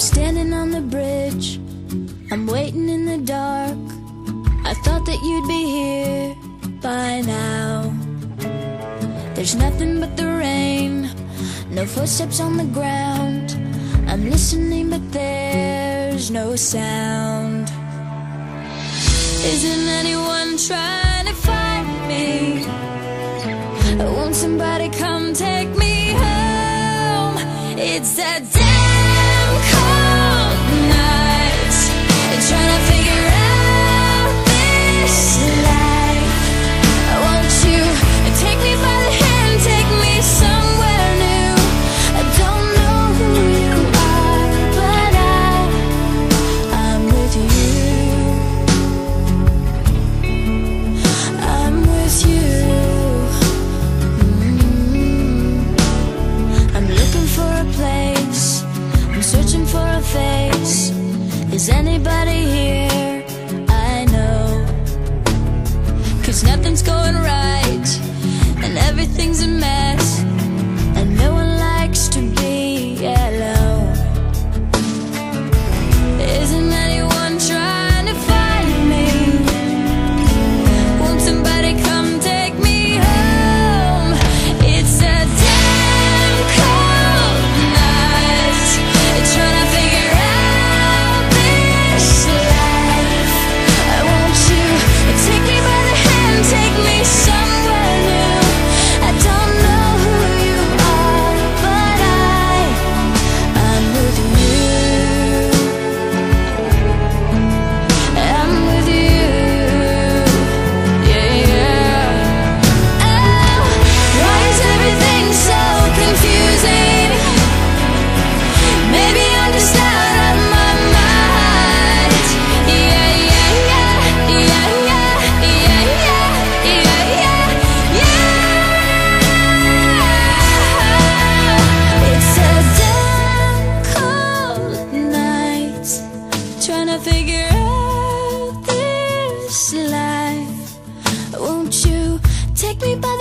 standing on the bridge. I'm waiting in the dark. I thought that you'd be here by now. There's nothing but the rain, no footsteps on the ground. I'm listening, but there's no sound. Isn't anyone trying face. Is anybody here? figure out this life. Won't you take me by the